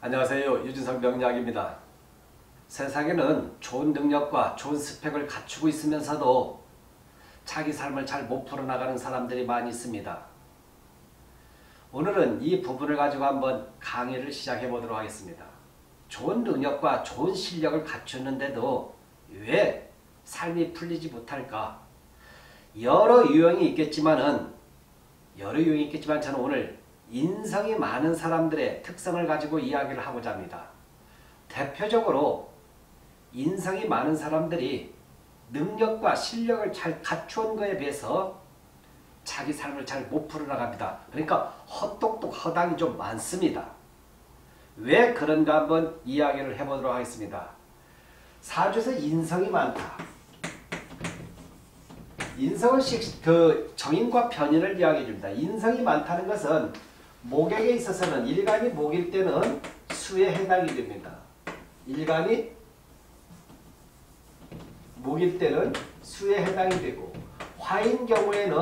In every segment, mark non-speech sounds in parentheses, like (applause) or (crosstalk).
안녕하세요. 유진석 명약입니다 세상에는 좋은 능력과 좋은 스펙을 갖추고 있으면서도 자기 삶을 잘 못 풀어나가는 사람들이 많이 있습니다. 오늘은 이 부분을 가지고 한번 강의를 시작해 보도록 하겠습니다. 좋은 능력과 좋은 실력을 갖췄는데도 왜 삶이 풀리지 못할까? 여러 유형이 있겠지만은 여러 유형이 있겠지만 저는 오늘 인성이 많은 사람들의 특성을 가지고 이야기를 하고자 합니다. 대표적으로 인성이 많은 사람들이 능력과 실력을 잘 갖추은 것에 비해서 자기 삶을 잘 못 풀어나갑니다. 그러니까 헛똑똑 허당이 좀 많습니다. 왜 그런가 한번 이야기를 해보도록 하겠습니다. 사주에서 인성이 많다. 인성은 그 정인과 편인을 이야기해 줍니다. 인성이 많다는 것은 목액에 있어서는 일간이 목일 때는 수에 해당이 됩니다. 일간이 목일 때는 수에 해당이 되고 화인 경우에는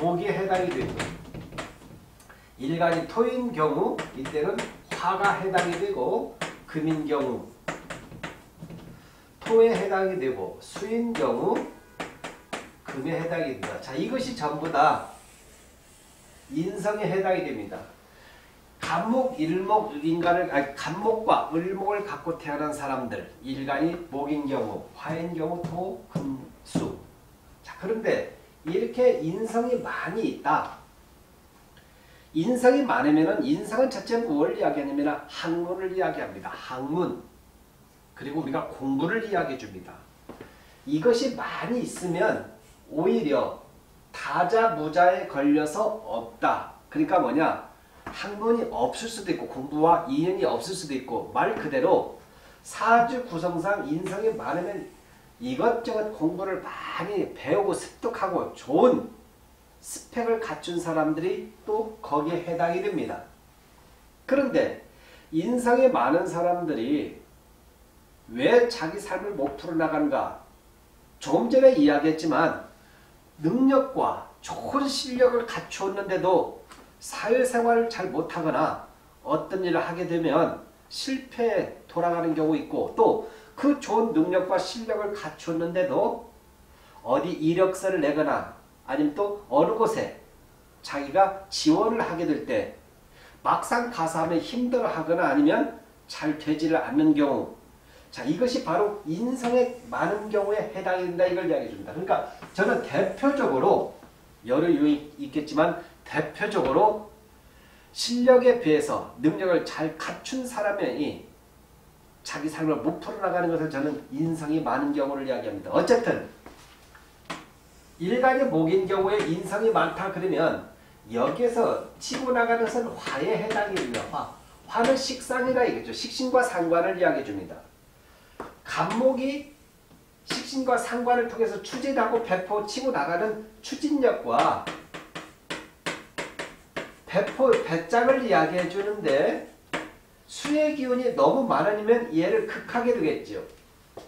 목이 해당이 되고 일간이 토인 경우 이때는 화가 해당이 되고 금인 경우 토에 해당이 되고 수인 경우 금에 해당이 됩니다. 자 이것이 전부 다 인성에 해당이 됩니다. 간목, 일목, 인간을 아니, 간목과 을목을 갖고 태어난 사람들 일간이 목인 경우, 화인 경우 토, 금, 수. 자 그런데 이렇게 인성이 많이 있다. 인성이 많으면 인성은 첫째 무엇을 이야기하냐면 학문을 이야기합니다. 학문. 그리고 우리가 공부를 이야기해 줍니다. 이것이 많이 있으면 오히려 다자무자에 걸려서 없다. 그러니까 뭐냐? 학문이 없을 수도 있고 공부와 인연이 없을 수도 있고 말 그대로 사주 구성상 인성이 많으면 이것저것 공부를 많이 배우고 습득하고 좋은 스펙을 갖춘 사람들이 또 거기에 해당이 됩니다. 그런데 인성이 많은 사람들이 왜 자기 삶을 못 풀어나가는가? 조금 전에 이야기했지만 능력과 좋은 실력을 갖추었는데도 사회생활을 잘 못하거나 어떤 일을 하게 되면 실패에 돌아가는 경우 있고 또 그 좋은 능력과 실력을 갖추었는데도 어디 이력서를 내거나 아니면 또 어느 곳에 자기가 지원을 하게 될 때 막상 가서 하면 힘들어하거나 아니면 잘 되지를 않는 경우 자 이것이 바로 인성에 많은 경우에 해당이 된다 이걸 이야기해 줍니다. 그러니까 저는 대표적으로 여러 유형이 있겠지만 대표적으로 실력에 비해서 능력을 잘 갖춘 사람이 자기 삶을 못 풀어나가는 것을 저는 인성이 많은 경우를 이야기합니다. 어쨌든 일간의 목인 경우에 인성이 많다 그러면 여기에서 치고 나가는 것은 화에 해당이 됩니다. 화. 화는 식상이라 이겠죠. 식신과 상관을 이야기해 줍니다. 간목이 식신과 상관을 통해서 추진하고 배포 치고 나가는 추진력과 배포, 배짱을 이야기해 주는데 수의 기운이 너무 많으면 얘를 극하게 되겠죠.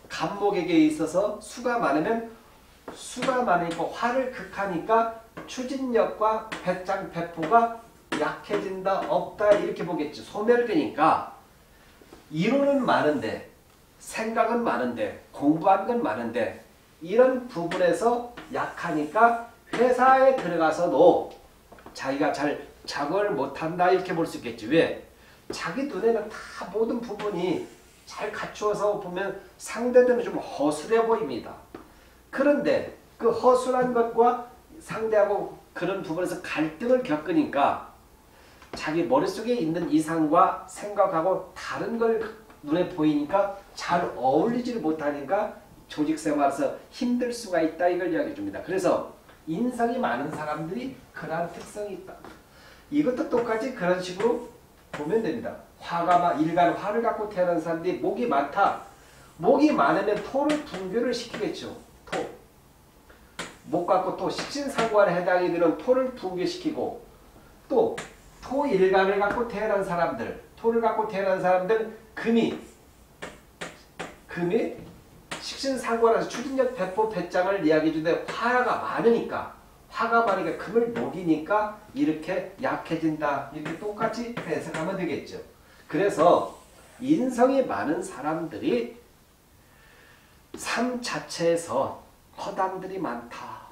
간목에게 있어서 수가 많으면 수가 많으니까 화를 극하니까 추진력과 배짱, 배포가 약해진다, 없다 이렇게 보겠죠. 소멸되니까 이론은 많은데 생각은 많은데 공부한 건 많은데 이런 부분에서 약하니까 회사에 들어가서도 자기가 잘 작업을 못한다 이렇게 볼 수 있겠지. 왜? 자기 눈에는 다 모든 부분이 잘 갖추어서 보면 상대들은 좀 허술해 보입니다. 그런데 그 허술한 것과 상대하고 그런 부분에서 갈등을 겪으니까 자기 머릿속에 있는 이상과 생각하고 다른 걸 눈에 보이니까 잘 어울리지를 못하니까 조직 생활에서 힘들 수가 있다 이걸 이야기해 줍니다. 그래서 인성이 많은 사람들이 그러한 특성이 있다. 이것도 똑같이 그런 식으로 보면 됩니다. 화가 막 일간 화를 갖고 태어난 사람들이 목이 많다. 목이 많으면 토를 분교를 시키겠죠. 토. 목 갖고 또 식신상관에 해당이 되는 토를 분교시키고 또 토일간을 갖고 태어난 사람들 토를 갖고 태어난 사람들 금이 금이 식신상관에서 추진력 배포 배짱을 이야기해 주는데 화가 많으니까 화가 많으니까 금을 녹이니까 이렇게 약해진다. 이렇게 똑같이 해석하면 되겠죠. 그래서 인성이 많은 사람들이 삶 자체에서 허당들이 많다.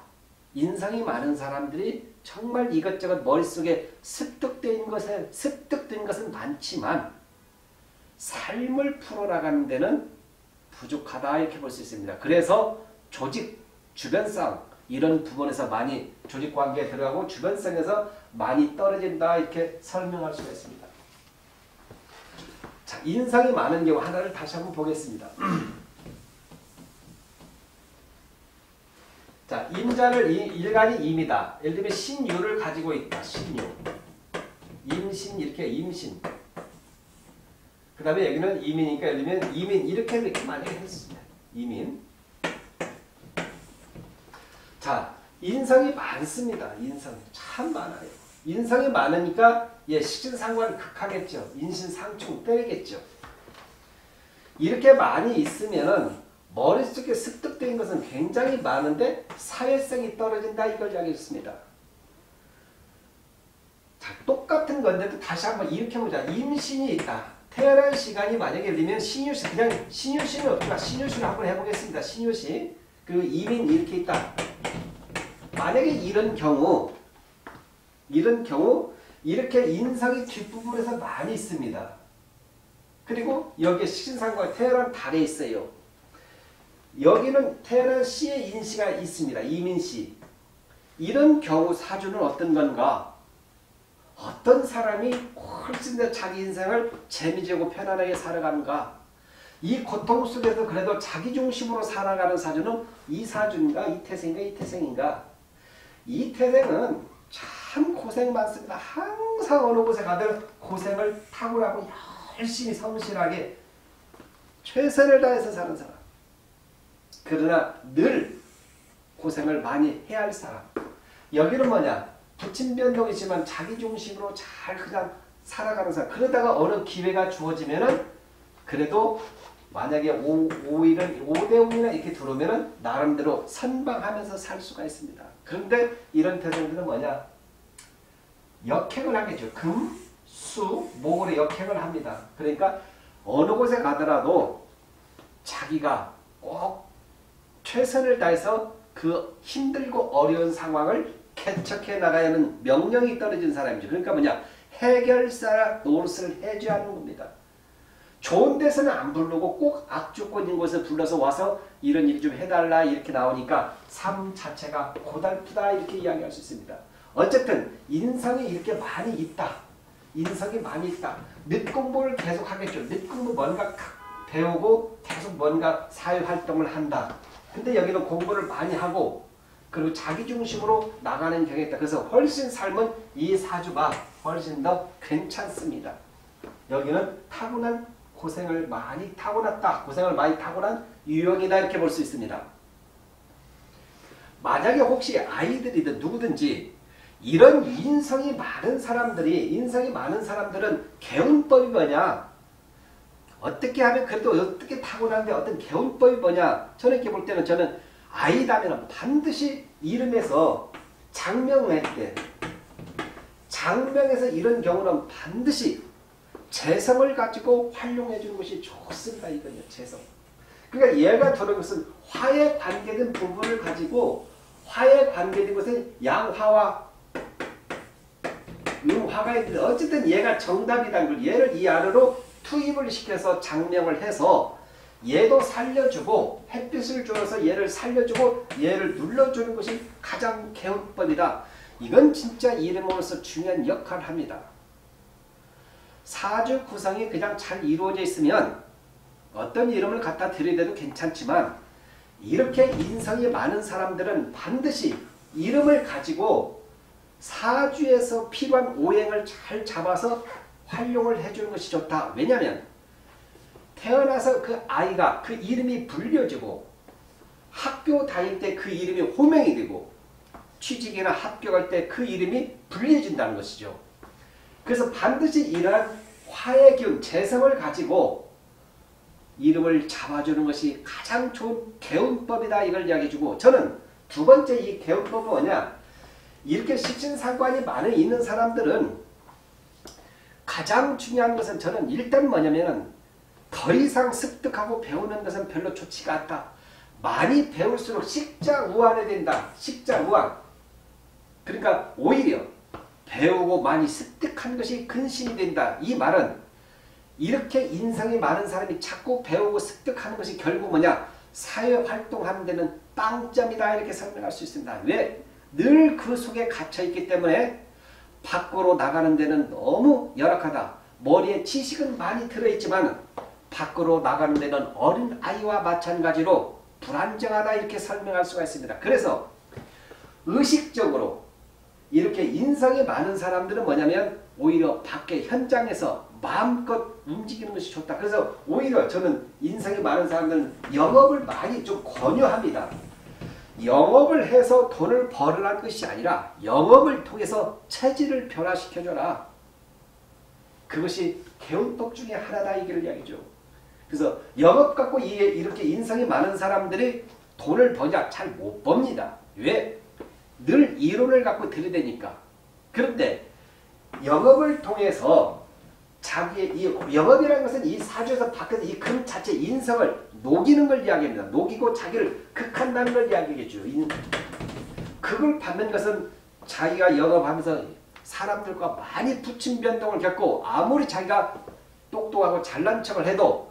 인성이 많은 사람들이 정말 이것저것 머릿속에 습득된 것에 습득된 것은 많지만 삶을 풀어나가는 데는 부족하다 이렇게 볼 수 있습니다. 그래서 조직, 주변성 이런 부분에서 많이 조직관계에 들어가고 주변성에서 많이 떨어진다 이렇게 설명할 수가 있습니다. 자, 인상이 많은 경우 하나를 다시 한번 보겠습니다. (clears throat) 자, 임자를 일간이 임이다. 예를 들면 신유를 가지고 있다. 신유. 임신 이렇게 임신. 그 다음에 여기는 이민이니까 예를 들면 이민 이렇게 이렇게 만약에 했습니다. 이민. 자, 인성이 많습니다. 인성 참 많아요. 인성이 많으니까 예, 식신상관을 극하겠죠. 인신상충 때리겠죠. 이렇게 많이 있으면은 머릿속에 습득된 것은 굉장히 많은데 사회성이 떨어진다 이걸 이야기했습니다. 자, 똑같은 건데도 다시 한번 이렇게 보자. 임신이 있다. 태어난 시간이 만약에 되면 신유시 그냥 신유시는 없지만 신유시를 한번 해보겠습니다. 신유시 그 이민 이렇게 있다. 만약에 이런 경우 이런 경우 이렇게 인상이 뒷부분에서 많이 있습니다. 그리고 여기에 식신상과 태어난 달에 있어요. 여기는 태어난 씨의 인시가 있습니다. 이민씨. 이런 경우 사주는 어떤 건가? 어떤 사람이 훨씬 더 자기 인생을 재미지고 편안하게 살아가는가? 이 고통 속에서 그래도 자기 중심으로 살아가는 사주는 이 사주인가? 이 태생인가? 이 태생인가? 이 태생은 참 고생 많습니다. 항상 어느 곳에 가든 고생을 탁월하고 열심히 성실하게 최선을 다해서 사는 사람. 그러나 늘 고생을 많이 해야 할 사람. 여기는 뭐냐? 부친 변동이지만 자기 중심으로 잘 그냥 살아가는 사람. 그러다가 어느 기회가 주어지면은 그래도 만약에 5, 5일은 5대 5이나 이렇게 들어오면은 나름대로 선방하면서 살 수가 있습니다. 그런데 이런 태생들은 뭐냐? 역행을 하겠죠. 금, 수, 목으로 역행을 합니다. 그러니까 어느 곳에 가더라도 자기가 꼭 최선을 다해서 그 힘들고 어려운 상황을 개척해 나가야 하는 명령이 떨어진 사람이죠. 그러니까 뭐냐? 해결사 노릇을 해줘야 하는 겁니다. 좋은 데서는 안 부르고 꼭 악조건인 곳에 불러서 와서 이런 일 좀 해달라 이렇게 나오니까 삶 자체가 고달프다 이렇게 이야기할 수 있습니다. 어쨌든 인성이 이렇게 많이 있다. 인성이 많이 있다. 늦 공부를 계속 하겠죠. 늦 공부 뭔가 배우고 계속 뭔가 사회활동을 한다. 근데 여기는 공부를 많이 하고 그리고 자기 중심으로 나가는 경향이 있다. 그래서 훨씬 삶은 이 사주가 훨씬 더 괜찮습니다. 여기는 타고난 고생을 많이 타고났다. 고생을 많이 타고난 유형이다. 이렇게 볼 수 있습니다. 만약에 혹시 아이들이든 누구든지 이런 인성이 많은 사람들이 인성이 많은 사람들은 개운법이 뭐냐 어떻게 하면 그래도 어떻게 타고나는데 어떤 개운법이 뭐냐 저는 이렇게 볼 때는 저는 아이다면 반드시 이름에서 장명할 때 장명에서 이런 경우는 반드시 재성을 가지고 활용해 주는 것이 좋습니다. 이거요 재성. 그러니까 얘가 들은 것은 화에 관계된 부분을 가지고 화에 관계된 것은 양화와 음화가 있는데 어쨌든 얘가 정답이라는 걸 얘를 이 안으로 투입을 시켜서 장명을 해서 얘도 살려주고 햇빛을 줘서 얘를 살려주고 얘를 눌러주는 것이 가장 개운법이다. 이건 진짜 이름으로서 중요한 역할을 합니다. 사주 구성이 그냥 잘 이루어져 있으면 어떤 이름을 갖다 드려도 괜찮지만 이렇게 인성이 많은 사람들은 반드시 이름을 가지고 사주에서 필요한 오행을 잘 잡아서 활용을 해주는 것이 좋다. 왜냐하면 태어나서 그 아이가 그 이름이 불려지고 학교 다닐 때 그 이름이 호명이 되고 취직이나 합격할 때 그 이름이 불려진다는 것이죠. 그래서 반드시 이러한 화의 기운, 재성을 가지고 이름을 잡아주는 것이 가장 좋은 개운법이다 이걸 이야기해주고 저는 두 번째 이 개운법은 뭐냐 이렇게 식신상관이 많이 있는 사람들은 가장 중요한 것은 저는 일단 뭐냐면은 더 이상 습득하고 배우는 것은 별로 좋지가 않다. 많이 배울수록 식자우안이 된다. 식자우안. 그러니까 오히려 배우고 많이 습득한 것이 근심이 된다. 이 말은 이렇게 인성이 많은 사람이 자꾸 배우고 습득하는 것이 결국 뭐냐? 사회활동하는 데는 빵점이다 이렇게 설명할 수 있습니다. 왜? 늘 그 속에 갇혀있기 때문에 밖으로 나가는 데는 너무 열악하다. 머리에 지식은 많이 들어있지만 밖으로 나가는 데는 어린 아이와 마찬가지로 불안정하다 이렇게 설명할 수가 있습니다. 그래서 의식적으로 이렇게 인성이 많은 사람들은 뭐냐면 오히려 밖에 현장에서 마음껏 움직이는 것이 좋다. 그래서 오히려 저는 인성이 많은 사람들은 영업을 많이 좀 권유합니다. 영업을 해서 돈을 벌으라는 것이 아니라 영업을 통해서 체질을 변화시켜줘라. 그것이 개운법 중에 하나다 이기를 이야기죠. 그래서 영업 갖고 이렇게 인성이 많은 사람들이 돈을 버냐 잘 못 법니다. 왜? 늘 이론을 갖고 들이대니까. 그런데 영업을 통해서 자기의 이 영업이라는 것은 이 사주에서 밖에서 이 금 자체 인성을 녹이는 걸 이야기합니다. 녹이고 자기를 극한다는 걸 이야기겠죠. 그걸 받는 것은 자기가 영업하면서 사람들과 많이 부침 변동을 겪고 아무리 자기가 똑똑하고 잘난 척을 해도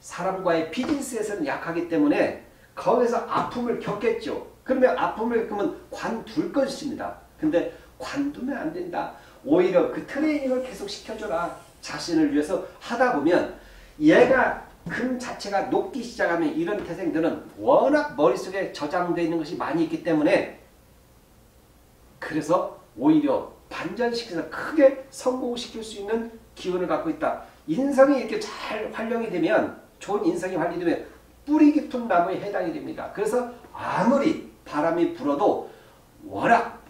사람과의 비즈니스에서는 약하기 때문에 거기서 아픔을 겪겠죠. 그러면 아픔을 겪으면 관둘 것입니다. 근데 관두면 안 된다. 오히려 그 트레이닝을 계속 시켜줘라. 자신을 위해서 하다 보면 얘가 금 자체가 녹기 시작하면 이런 태생들은 워낙 머릿속에 저장되어 있는 것이 많이 있기 때문에 그래서 오히려 반전시켜서 크게 성공시킬 수 있는 기운을 갖고 있다. 인성이 이렇게 잘 활용이 되면 좋은 인성이 활용이 되면 뿌리 깊은 나무에 해당이 됩니다. 그래서 아무리 바람이 불어도 워낙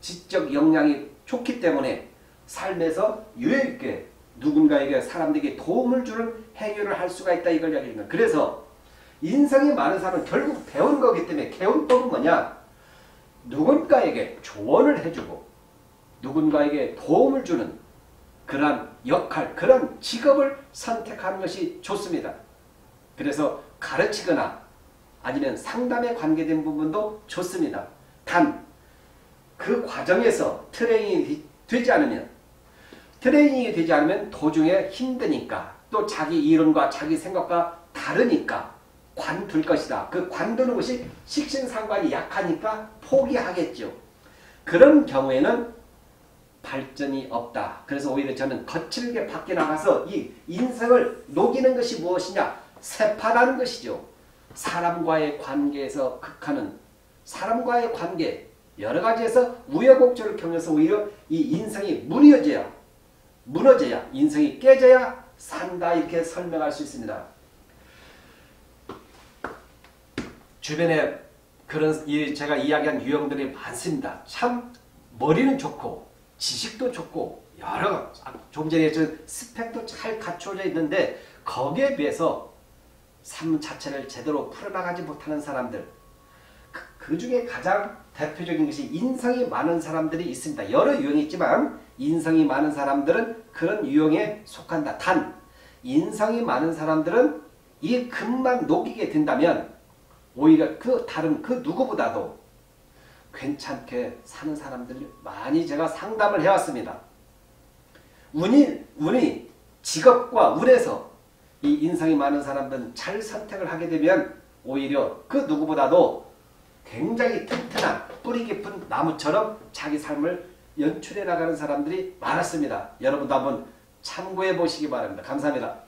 지적 역량이 좋기 때문에 삶에서 유해있게 누군가에게 사람들에게 도움을 주는 행위를 할 수가 있다 이걸 이야기합니다. 그래서 인성이 많은 사람은 결국 배운 거기 때문에 개운법은 뭐냐? 누군가에게 조언을 해주고 누군가에게 도움을 주는 그러한 역할, 그런 직업을 선택하는 것이 좋습니다. 그래서 가르치거나 아니면 상담에 관계된 부분도 좋습니다. 단 그 과정에서 트레이닝이 되지 않으면 트레이닝이 되지 않으면 도중에 힘드니까 또 자기 이론과 자기 생각과 다르니까 관둘 것이다. 그 관두는 것이 식신상관이 약하니까 포기하겠죠. 그런 경우에는 발전이 없다. 그래서 오히려 저는 거칠게 밖에 나가서 이 인생을 녹이는 것이 무엇이냐? 세파라는 것이죠. 사람과의 관계에서 극하는 사람과의 관계 여러 가지에서 우여곡절을 겪면서 오히려 이 인생이 무너져야 무너져야 인생이 깨져야 산다 이렇게 설명할 수 있습니다. 주변에 그런 제가 이야기한 유형들이 많습니다. 참 머리는 좋고 지식도 좋고 여러 좀 전에 스펙도 잘 갖춰져 있는데 거기에 비해서 삶 자체를 제대로 풀어나가지 못하는 사람들 그, 그 중에 가장 대표적인 것이 인성이 많은 사람들이 있습니다. 여러 유형이 있지만 인성이 많은 사람들은 그런 유형에 속한다. 단 인성이 많은 사람들은 이 금만 녹이게 된다면 오히려 그 다른 그 누구보다도 괜찮게 사는 사람들이 많이 제가 상담을 해왔습니다. 운이, 운이 직업과 운에서 이 인성이 많은 사람들은 잘 선택을 하게 되면 오히려 그 누구보다도 굉장히 튼튼한 뿌리 깊은 나무처럼 자기 삶을 연출해 나가는 사람들이 많았습니다. 여러분도 한번 참고해 보시기 바랍니다. 감사합니다.